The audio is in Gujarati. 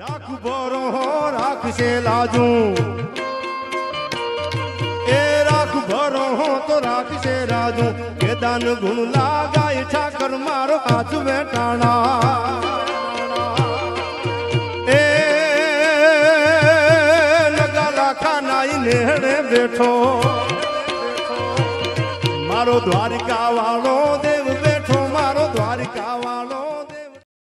રાખ ભરો રાખશે લાજુ એ રાખ ભરો તો રાખશે રાજુ કેદાન ગુણ લાગાય ઠાકર મારો હાથ વેટાણા એ નગાલા ખાનાઈ નેહડે બેઠો મારો દ્વારિકા વાળો દે